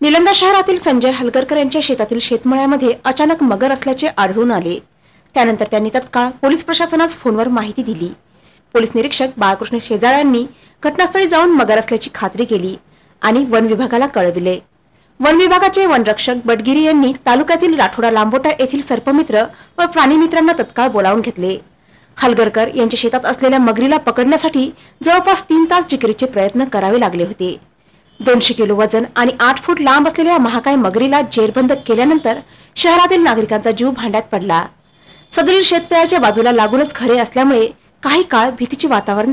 निलंदा शहरातील संजय हलगरकर यांच्या शेतातील शेतमळ्यामध्ये अचानक मगर असल्याचे आढळून आले. त्यानंतर त्यांनी तत्काळ पोलीस प्रशासनास फोनवर माहिती दिली. पोलीस निरीक्षक बाळकृष्ण शेजाऱ्यांनी घटनास्थळी जाऊन मगर असल्याची खात्री केली आणि वन विभागाला कळविले. वन विभागाचे वनरक्षक बटगिरी यांनी तालुक्यातील राठोडा लांबोटा येथील सर्पमित्र व प्राणीमित्रांना तत्काळ बोलावून घेतले. हलगरकर यांच्या शेतात असलेल्या मगरीला पकडण्यासाठी जवळपास तीन तास जिकिरीचे प्रयत्न करावे लागले होते. दोनशे किलो वजन आणि आठ फूट लांब असलेल्या महाकाय मगरीला जेरबंद केल्यानंतर शहरातील नागरिकांचा जीव भांड्यात पडला. सदरील शेततळ्याच्या बाजूला लागूनच खरे असल्यामुळे काही काळ भीतीचे वातावरण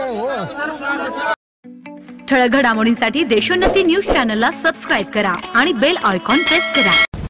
हो? ठळक घडामोडींसाठी देशोन्नती न्यूज चॅनलला सबस्क्राईब करा आणि बेल आयकॉन प्रेस करा.